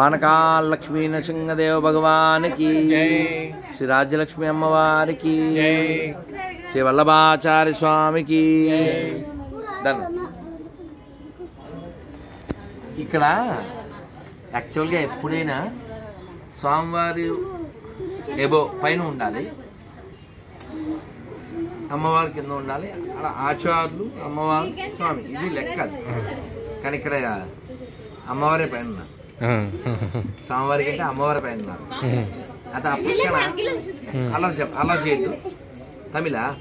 పానకాల లక్ష్మీ నరసింహదేవ భగవానికి శ్రీ రాజ్యలక్ష్మి అమ్మవారికి శ్రీ వల్లభాచార్య స్వామికి. ఇక్కడ యాక్చువల్గా ఎప్పుడైనా స్వామివారి ఎబో పైన ఉండాలి. అమ్మవారి కింద ఉండాలి. అలా ఆచార్యులు అమ్మవారు స్వామి ఇది లెక్క. కానీ ఇక్కడ అమ్మవారే పైన ఉన్నారు స్వామివారి కంటే అమ్మవారి పైన ఉన్నారు. అది ఆ పక్కన అలా చెప్ప. అలా చేయొద్దు. తమిళ?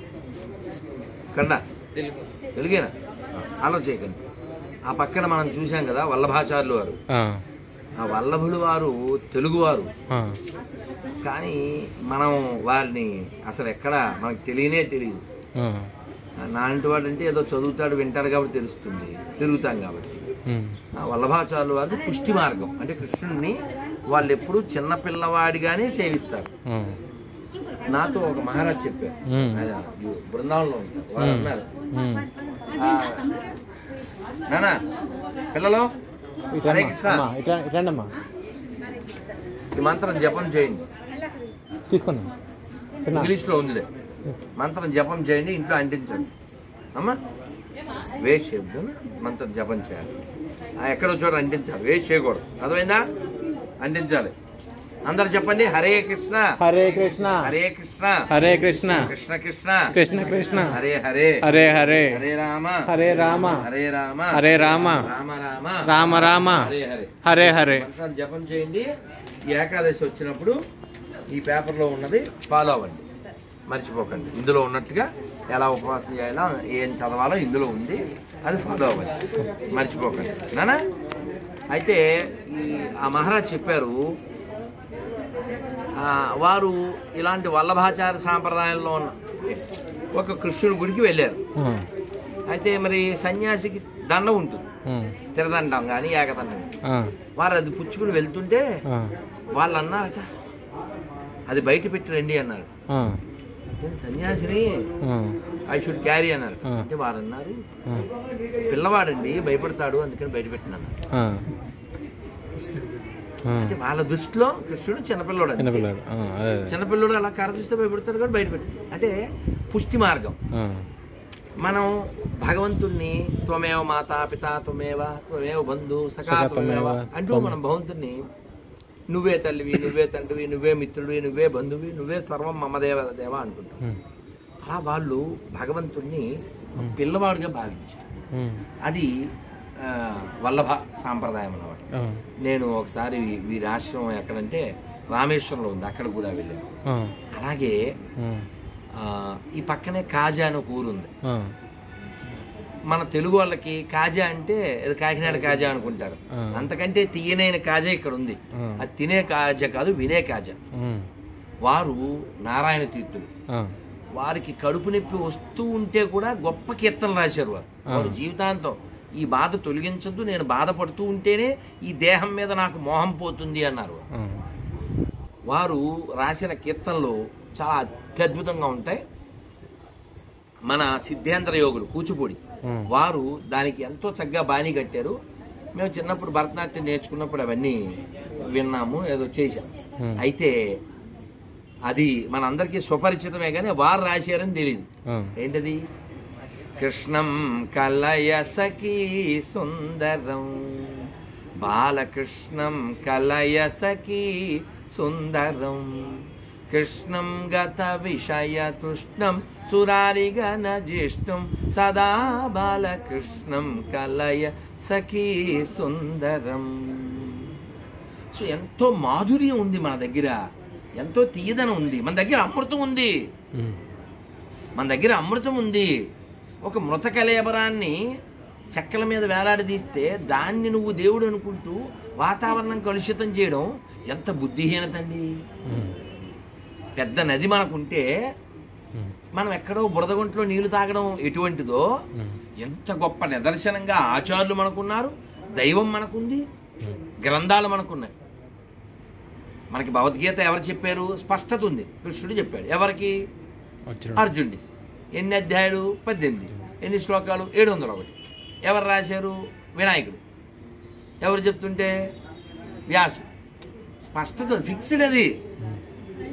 కన్నడ? తెలుగు. తెలుగేనా? అలా చేయకండి. ఆ పక్కన మనం చూసాం కదా వల్లభాచార్యులు వారు. ఆ. వల్లభులు వారు తెలుగువారు కానీ మనం వారిని అసలు ఎక్కడ మనకు తెలియనే తెలియదు. నాంటి వాడు అంటే ఏదో చదువుతాడు వింటాడు కాబట్టి తెలుస్తుంది. తిరుగుతాం కాబట్టి. వల్లభాచార్యులు వారిది పుష్టి మార్గం. అంటే కృష్ణుడిని వాళ్ళు ఎప్పుడు చిన్న పిల్లవాడిగానే సేవిస్తారు. నాతో ఒక మహారాజ్ చెప్పారు. బృందావనంలో ఉంటారు. వారు అన్నారు ఆ, నానా పిల్లలు? హరే కృష్ణ ఈ మంత్రం జపం చేయండి. తీసుకోండి ఇంగ్లీష్లో ఉందిలే. మంత్రం జపం చేయండి ఇంట్లో అంటించండి. అమ్మా. చేయొద్దు మంత్రం జపం చేయాలి. ఎక్కడో చోట అంటించాలి. వేస్ట్ చేయకూడదు. అర్థమైందా? అంటించాలి. అందరు చెప్పండి హరే కృష్ణ. హరే కృష్ణ. హరే కృష్ణ. హరే కృష్ణ. కృష్ణ కృష్ణ. కృష్ణ కృష్ణ. హరే హరే. హరే హరే. హరే రామ. హరే రామ. హరే రామ. హరే రామ. రామ రామ. రామ రామ. హరే హరే. హరే హరే. జపం చేయండి. ఏకాదశి వచ్చినప్పుడు ఈ పేపర్లో ఉన్నది ఫాలో అవ్వండి. మర్చిపోకండి. ఇందులో ఉన్నట్టుగా ఎలా ఉపవాసం చేయాలో ఏం చదవాలో ఇందులో ఉంది. అది ఫాలో అవ్వండి. మర్చిపోకండి. నానా? అయితే ఈ ఆ మహారాజ్ చెప్పారు వారు ఇలాంటి వల్లభాచార సాంప్రదాయంలో ఉన్న ఒక కృష్ణుడి గుడికి వెళ్ళారు. అయితే మరి సన్యాసికి దండం ఉంటుంది. తిరదండం కానీ ఏకదండం. వారు అది పుచ్చుకుని వెళ్తుంటే వాళ్ళు అన్నారట అది బయట పెట్టి రండి అన్నారు. నేను సన్యాసిని ఐ షుడ్ క్యారీ అన్నారు. అంటే వారు అన్నారు పిల్లవాడండి భయపడతాడు అందుకని బయట పెట్టిన అన్నారు అంటే వాళ్ళ దృష్టిలో కృష్ణుడు చిన్నపిల్లడు. చిన్నపిల్లాడు. అలా కర్ర చూస్తే భయపడతాడు కాబట్టి బయట పెట్టి అంటే పుష్టి మార్గం. మనం భగవంతుణ్ణి త్వమేవ మాతా పిత త్వమేవ త్వమేవ బంధు సఖా త్వమేవ, అంటూ మనం భగవంతుణ్ణి నువ్వే తల్లివి నువ్వే తండ్రివి నువ్వే మిత్రుడివి నువ్వే బంధువి నువ్వే సర్వం మమదేవ దేవ అనుకుంటాం అలా వాళ్ళు భగవంతుణ్ణి పిల్లవాడుగా భావించారు. అది వల్లభ సాంప్రదాయం అన్నమాట. నేను ఒకసారి వీరి ఆశ్రమం ఎక్కడంటే రామేశ్వరంలో ఉంది అక్కడ కూడా వెళ్ళాను. అలాగే ఈ పక్కనే కాజా అని ఒక ఊరు ఉంది. ఆ, మన తెలుగు వాళ్ళకి కాజా అంటే అది కాకినాడ కాజా అనుకుంటారు. అంతకంటే తీయనైన కాజా ఇక్కడ ఉంది. అది తినే కాజా కాదు వినే కాజా. వారు నారాయణ తీర్థులు. వారికి కడుపు నొప్పి వస్తూ ఉంటే కూడా గొప్ప కీర్తనలు రాశారు వారు. వారు జీవితాంతం ఈ బాధ తొలగించద్దు నేను బాధపడుతూ ఉంటేనే ఈ దేహం మీద నాకు మోహం పోతుంది అన్నారు వారు. రాసిన కీర్తనలు చాలా అత్యద్భుతంగా ఉంటాయి. మన సిద్ధేంద్ర యోగులు కూచిపూడి. వారు దానికి ఎంతో చక్కగా బాణీ కట్టారు. మేము చిన్నప్పుడు భరతనాట్యం నేర్చుకున్నప్పుడు అవన్నీ విన్నాము ఏదో చేశాం. అయితే అది మనందరికీ సుపరిచితమే కానీ వారు రాశారని తెలియదు ఏంటది? కృష్ణం కలయ సఖీ సుందరం బాలకృష్ణం కలయ సఖీ సుందరం. కృష్ణం గత విషయ తృష్ణం సురారిగణ జిష్ణుం సదా బాలకృష్ణం కలయ సఖీ సుందరం సో ఎంతో మాధుర్యం ఉంది మన దగ్గర. ఎంతో తీయదనం ఉంది. మన దగ్గర అమృతం ఉంది. మన దగ్గర అమృతం ఉంది. ఒక మృత కలేబరాన్ని చెక్కల మీద వేలాడదీస్తే దాన్ని నువ్వు దేవుడు అనుకుంటూ వాతావరణం కలుషితం చేయడం ఎంత బుద్ధిహీనత అండి. ఉమ్, పెద్ద నది మనకుంటే మనం ఎక్కడో బురదగుంట్లో నీళ్ళు తాగడం ఎటువంటిదో ఎంత గొప్ప నిదర్శనంగా ఆచార్యులు మనకున్నారు దైవం మనకుంది గ్రంథాలు మనకున్నాయి. మనకి భగవద్గీత ఎవరు చెప్పారు? స్పష్టత ఉంది. కృష్ణుడు చెప్పాడు. ఎవరికి. అర్జునుడి. ఎన్ని అధ్యాయులు? పద్దెనిమిది. ఎన్ని శ్లోకాలు? ఏడు వందల ఒకటి ఎవరు రాశారు? వినాయకుడు. ఎవరు చెప్తుంటే? వ్యాసు. స్పష్టత ఫిక్స్డ్ అది.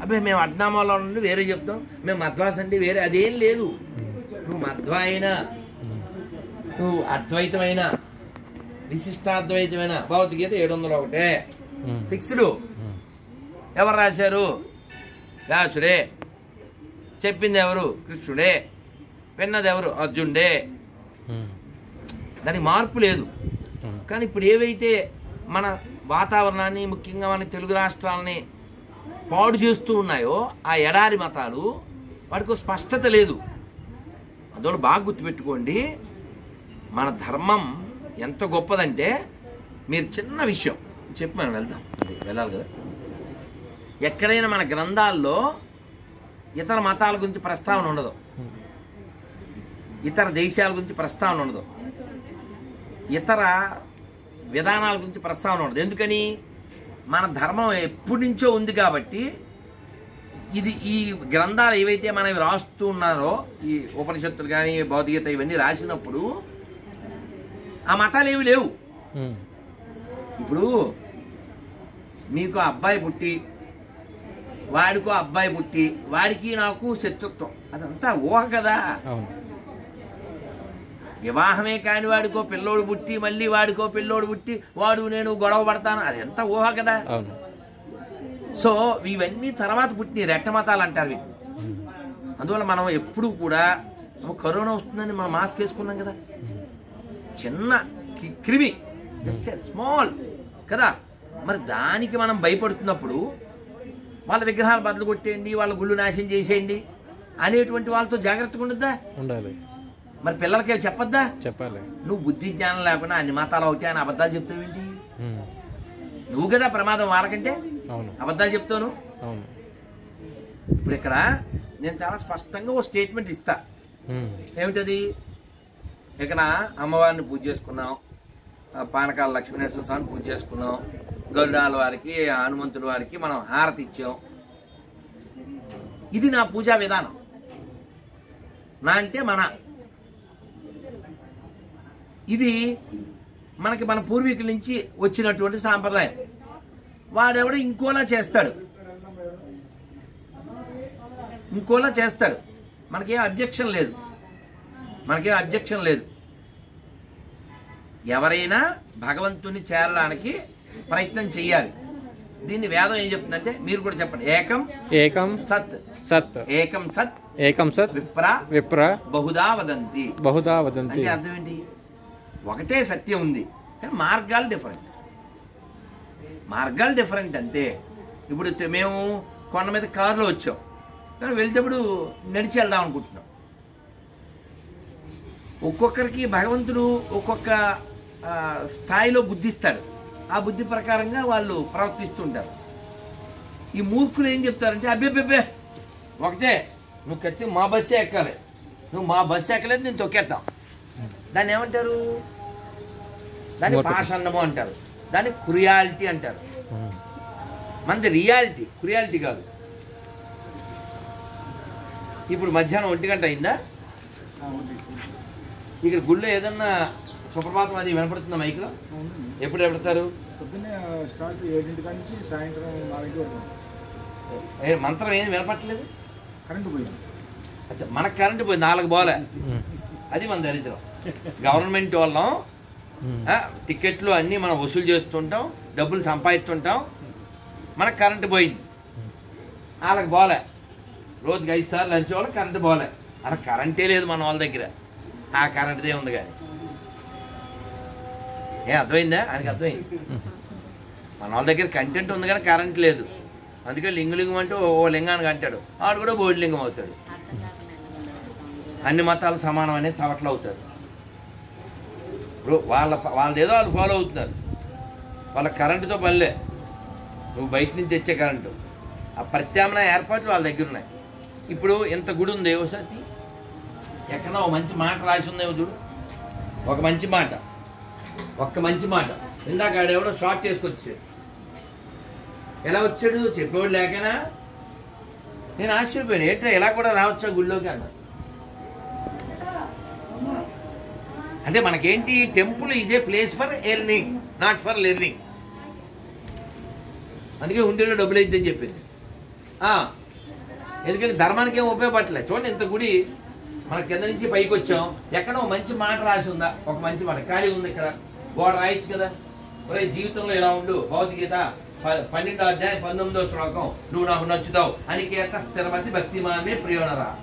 అబ్బాయి మేము అడ్నామాలో నుండి వేరే చెప్తాం. మేము మధ్వాస్ అంటే వేరే అదేం లేదు. నువ్వు మధ్వా అయినా నువ్వు అద్వైతమైన విశిష్టాద్వైతమైన భగవద్గీత ఏడు వందల ఒకటే. ఫిక్స్డ్ ఎవరు రాశారు? వ్యాసుడే. చెప్పింది ఎవరు? కృష్ణుడే. విన్నది ఎవరు? అర్జునుడే. దానికి మార్పు లేదు. కానీ ఇప్పుడు ఏవైతే మన వాతావరణాన్ని ముఖ్యంగా మన తెలుగు రాష్ట్రాలని పాడు చేస్తూ ఉన్నాయో ఆ ఎడారి మతాలు వాటికి స్పష్టత లేదు. అందువల్ల బాగా గుర్తుపెట్టుకోండి మన ధర్మం ఎంత గొప్పదంటే మీరు చిన్న విషయం. చెప్పి మనం వెళ్దాం. వెళ్ళాలి కదా. ఎక్కడైనా మన గ్రంథాల్లో ఇతర మతాల గురించి ప్రస్తావన ఉండదు. ఇతర దేశాల గురించి ప్రస్తావన ఉండదు. ఇతర విధానాల గురించి ప్రస్తావన ఉండదు. ఎందుకని? మన ధర్మం ఎప్పటి నుంచో ఉంది కాబట్టి ఇది ఈ గ్రంథాలు ఏవైతే మనం రాస్తూ ఉన్నారో ఈ ఉపనిషత్తులు కానీ భౌతికత ఇవన్నీ రాసినప్పుడు ఆ మతాలు ఏవి లేవు. ఇప్పుడు మీకు అబ్బాయి పుట్టి వాడికో అబ్బాయి పుట్టి వాడికి నాకు శత్రుత్వం. అదంతా ఊహ కదా. వివాహమే కాని వాడికో పిల్లోడు పుట్టి మళ్ళీ వాడికో పిల్లోడు పుట్టి వాడు నేను గొడవ పడతాను. అది ఎంత ఊహ కదా? సో ఇవన్నీ తర్వాత పుట్టిన రెట్ట మతాలు అంటారు వీటిని అందువల్ల మనం ఎప్పుడు కూడా "అమ్మో, కరోనా వస్తుందని మనం మాస్క్ వేసుకున్నాం కదా? చిన్న క్రిమి. జస్ట్ స్మాల్ కదా? మరి దానికి మనం భయపడుతున్నప్పుడు వాళ్ళ విగ్రహాలు బదులు కొట్టేయండి వాళ్ళ గుళ్ళు నాశనం చేసేయండి అనేటువంటి వాళ్ళతో జాగ్రత్తగా ఉండద్దా ఉండాలి. మరి పిల్లలకే చెప్పొద్దా? చెప్పాలి. నువ్వు బుద్ధి జ్ఞానం లేకుండా అన్ని మతాలు ఒకటే అని అబద్ధాలు చెప్తావేంటి. నువ్వు కదా ప్రమాదం వాళ్ళకంటే? అబద్ధాలు చెప్తాను? ఇప్పుడు ఇక్కడ నేను చాలా స్పష్టంగా ఓ స్టేట్మెంట్ ఇస్తా. ఏమిటది? ఇక్కడ అమ్మవారిని పూజ చేసుకున్నాం. పానకాల లక్ష్మీనరసింహ స్వామిని పూజ చేసుకున్నాం. గరుడాల వారికి హనుమంతుడి వారికి మనం హారతి ఇచ్చాం. ఇది నా పూజా విధానం. నా అంటే మన. ఇది మనకి మన పూర్వీకుల నుంచి వచ్చినటువంటి సాంప్రదాయం. వాడెవడో ఇంకోలా చేస్తాడు. ఇంకోలా చేస్తాడు. మనకేం అబ్జెక్షన్ లేదు. మనకేం అబ్జెక్షన్ లేదు. ఎవరైనా భగవంతుని చేరడానికి ప్రయత్నం చేయాలి దీన్ని వేదం ఏం చెప్తుందంటే మీరు కూడా చెప్పండి. ఏకం ఏకం సత్. సత్. ఏకం సత్. ఏకం సత్. విప్ర. విప్ర. బహుదా వదంతి. బహుదా వదంతి. అంటే అర్థం ఏంటి? ఒకటే సత్యం ఉంది కానీ మార్గాలు డిఫరెంట్ మార్గాలు డిఫరెంట్ అంతే. ఇప్పుడు మేము కొండ మీద కారులో వచ్చాం. కానీ వెళ్తేప్పుడు నడిచి వెళ్దాం అనుకుంటున్నాం. ఒక్కొక్కరికి భగవంతుడు ఒక్కొక్క స్థాయిలో బుద్ధిస్తాడు. ఆ బుద్ధి ప్రకారంగా వాళ్ళు ప్రవర్తిస్తుంటారు. ఈ మూర్ఖులు ఏం చెప్తారంటే అబ్బే ఒకటే నువ్వు ఖచ్చితంగా మా బస్సే ఎక్కాలి. నువ్వు మా బస్సు ఎక్కలేదు నేను తొక్కేద్దాం దాన్ని ఏమంటారు? దాన్ని. పాషాన్నము అంటారు. దాన్ని కురియాలిటీ అంటారు. మనది రియాలిటీ కురియాలిటీ కాదు. ఇప్పుడు మధ్యాహ్నం ఒంటి గంట అయిందా? ఇక్కడ గుళ్ళో ఏదన్నా సుప్రభాతం అది వినపడుతుందా మైక్లో? ఎప్పుడు పెడతారు? పొద్దున్నే స్టార్ట్ ఏడింటి కాడి నుంచి సాయంత్రం నాలుగింటి వరకు. ఏ మంత్రం ఏం వినపట్లేదు కరెంటు పోయింది. అచ్చా మనకు కరెంటు పోయి నాలుగు ఉమ్. అది మన దరిద్రం. గవర్నమెంట్ వాళ్ళం టికెట్లు అన్నీ మనం వసూలు చేస్తుంటాం డబ్బులు సంపాదిస్తుంటాం. మనకు కరెంటు పోయింది. వాళ్ళకి పోలే. రోజుకి ఐదు సార్లు లంచ్ వాళ్ళకి కరెంటు పోలే. అలా కరెంటే లేదు మన వాళ్ళ దగ్గర. ఆ కరెంటుదే ఉంది కానీ. ఏ అర్థమైందా? ఆయనకి అర్థమైంది. మన వాళ్ళ దగ్గర కంటెంట్ ఉంది కానీ కరెంట్ లేదు. అందుకే లింగలింగం అంటే ఓ లింగానికి అంటాడు. ఆడు కూడా బోడి లింగం అవుతాడు. అన్ని మతాలు సమానం అనేది చవట్లు అవుతారు ఇప్పుడు వాళ్ళ వాళ్ళది ఏదో వాళ్ళు ఫాలో అవుతున్నారు. వాళ్ళ కరెంటుతో పనిలే. నువ్వు బయట నుంచి తెచ్చే కరెంటు ఆ ప్రత్యామ్నాయ ఏర్పాట్లు వాళ్ళ దగ్గర ఉన్నాయి. ఇప్పుడు ఇంత గుడి ఉంది ఒకసారి ఎక్కడో ఒక మంచి మాట రాసి ఉందేమో చూడు. ఒక మంచి మాట. ఒక్క మంచి మాట. ఇందాక ఆడెవడో షార్ట్ చేసుకొచ్చాడు ఎలా వచ్చాడు? చెప్పేవాడు లేకనా? నేను ఆశ్చర్యపోయాను. ఏంటో ఎలా కూడా రావచ్చా గుళ్ళోకి అన్నా అంటే మనకేంటి temple is a place for earning not for learning అందుకే హుండీలో డబ్బులు అయితే చెప్పింది. ఎందుకంటే ధర్మానికి ఏం ఉపయోగపడలే చూడండి ఇంత గుడి మన కింద నుంచి పైకి వచ్చాం. ఎక్కడో మంచి మాట రాసి ఉందా? ఒక మంచి మాట. ఖాళీ ఉంది ఇక్కడ. గోడ రాయొచ్చు కదా? ఒరే జీవితంలో ఇలా ఉండు. భౌతికత ప- పన్నెండో అధ్యాయం పంతొమ్మిదో శ్లోకం. నువ్వు నాకు నచ్చుతావు. అనికేత స్థిరమతి భక్తిమానమే ప్రియోనరా.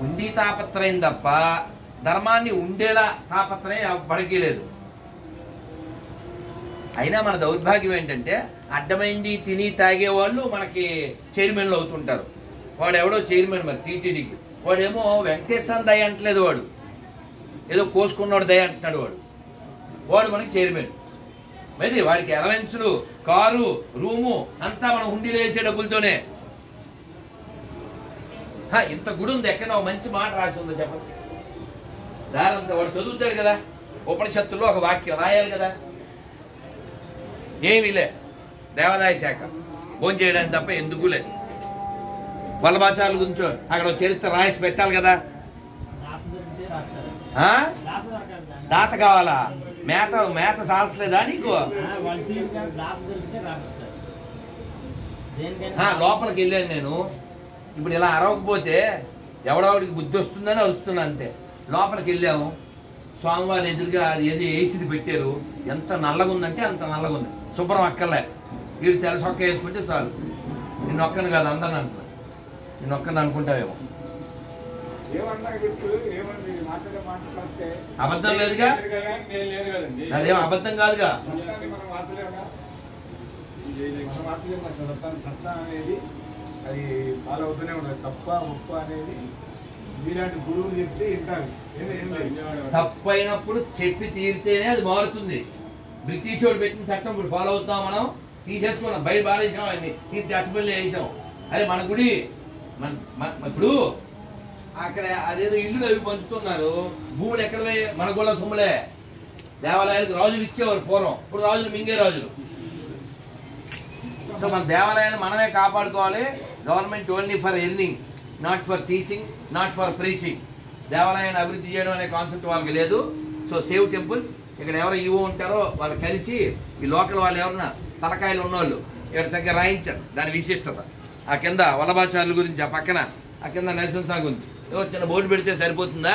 ఉండి తాపత్రయం తప్ప ధర్మాన్ని ఉండేలా తాపత్రయం ఎవ్వడికి లేదు అయినా మన దౌర్భాగ్యం ఏంటంటే అడ్డమైంది తిని తాగే వాళ్ళు మనకి చైర్మన్లు అవుతుంటారు. వాడు ఎవడో చైర్మన్ మరి టీటీడీకి. వాడేమో వెంకటేశ్వర దయ అంటలేదు వాడు. ఏదో కోసుకున్నాడు దయ అంటున్నాడు వాడు. వాడు మనకి చైర్మన్. మరి వాడికి అలవెన్సులు కారు రూము అంతా మనం హుండీలు వేసే డబ్బులతోనే. హా, ఇంత గుడి ఉంది ఎక్కడ మంచి మాట రాసి ఉందో చెప్పండి. దారంతా వాడు చదువుతాడు కదా. ఉపనిషత్తుల్లో ఒక వాక్యం రాయాలి కదా. ఏమీ లే. దేవాదాయ శాఖ. భోజనం చేయడానికి తప్ప ఎందుకు లేదు వల్లభాచార్యుల గురించి అక్కడ చరిత్ర రాసి పెట్టాలి కదా. దాత కావాలా? మేత మేత సాలట్లేదా నీకు? లోపలికి వెళ్ళాను నేను. ఇప్పుడు ఇలా అరవకపోతే ఎవడెవడికి బుద్ధి వస్తుందని అరుస్తున్నా అంతే. లోపలికి వెళ్ళాము స్వామివారి ఎదురుగా అది ఏది వేసిది పెట్టారు. ఎంత నల్లగా ఉందంటే అంత నల్లగా ఉంది శుభ్రం అక్కర్లే. వీడు తెల్ల సొక్క వేసుకుంటే చాలు. నిన్ను ఒక్కను కాదు అందరిని అంటున్నా. నిన్ను ఒక్కని అనుకుంటావేమో. అబద్ధం లేదుగా? అదేం అబద్ధం కాదుగా? అనేది అది ఫాలో అవుతూనే ఉంటుంది. తప్ప ఒప్ప అనేది మీలాంటి గురువులు చెప్తే వింటారు. తప్పైనప్పుడు చెప్పి తీరితేనే అది మారుతుంది. బ్రిటిష్ వాడు పెట్టిన చట్టం ఇప్పుడు ఫాలో అవుతాం మనం తీసేసుకున్నాం బయట బాధేసాం అన్ని తీసి అట్టుబల్లి వేసాం. అదే మన గుడి మన ఇప్పుడు అక్కడ అదేదో ఇల్లు అవి పంచుతున్నారు. భూములు ఎక్కడ మన గుళ్ళ సొమ్ములే. దేవాలయాలకు రాజులు ఇచ్చేవారు పూర్వం. ఇప్పుడు రాజులు మింగే రాజులు. సో మన దేవాలయాన్ని మనమే కాపాడుకోవాలి. Government only for earning not for teaching not for preaching దేవాలయాన్ని అభివృద్ధి చేయడం అనే కాన్సెప్ట్ వాళ్ళకి లేదు. సో సేవ్ టెంపుల్స్ ఇక్కడ ఎవరు ఈవో ఉంటారో వాళ్ళు కలిసి ఈ లోకల్ వాళ్ళు ఎవరన్నా తలకాయలు ఉన్నోళ్ళు ఇక్కడ చక్కగా రాయించారు. దాని విశిష్టత. ఆ కింద వల్లభాచార్యుల గురించి ఆ పక్కన ఆ కింద నరసింహ సాగు ఉంది ఏదో చిన్న బోర్డు పెడితే సరిపోతుందా?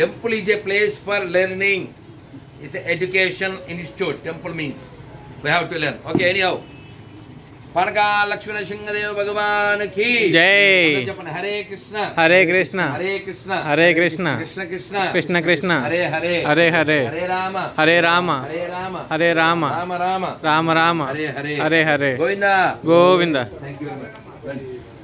Temple is a place for learning it's education institute temple means we have to learn okay anyhow పడక లక్ష్మణ సింహదేవ భగవాన్కి జై. చెప్పండి Hare Krishna. Hare Krishna. Hare Krishna. Hare Krishna. Krishna Krishna. Krishna Krishna. Hare Hare. Hare Hare. Hare Rama. Hare Rama. Hare Rama. Hare Rama. Rama Rama. Rama Rama. Hare Hare. Hare Hare. Govinda. Govinda. Thank you very much